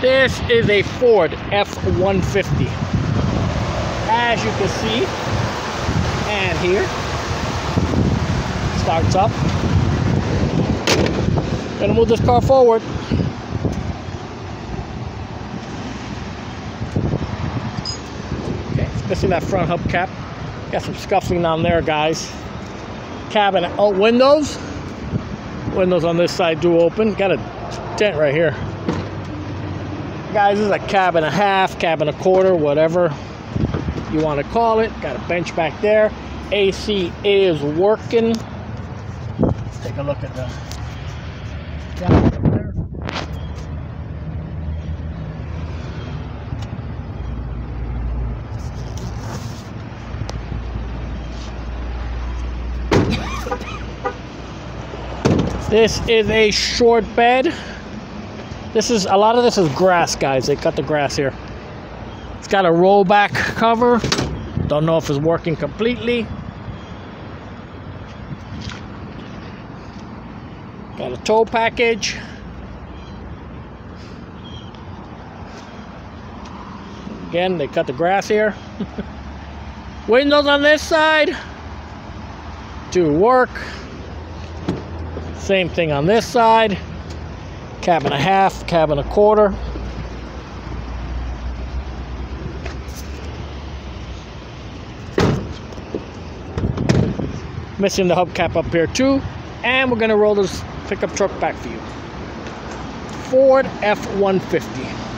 This is a Ford F-150. As you can see, and here, starts up. Gonna move this car forward. Okay, missing that front hubcap. Got some scuffing on there, guys. Cabin, oh, windows. Windows on this side do open. Got a dent right here. Guys, this is a cab and a half, cab and a quarter, whatever you want to call it. Got a bench back there. AC is working. Let's take a look at the. This is a short bed. This is a lot of this is grass, guys. They cut the grass here. It's got a rollback cover. Don't know if it's working completely. Got a tow package. Again, they cut the grass here. Windows on this side. Do work. Same thing on this side. Cab and a half, cab and a quarter. Missing the hubcap up here too. And we're gonna roll this pickup truck back for you. Ford F-150.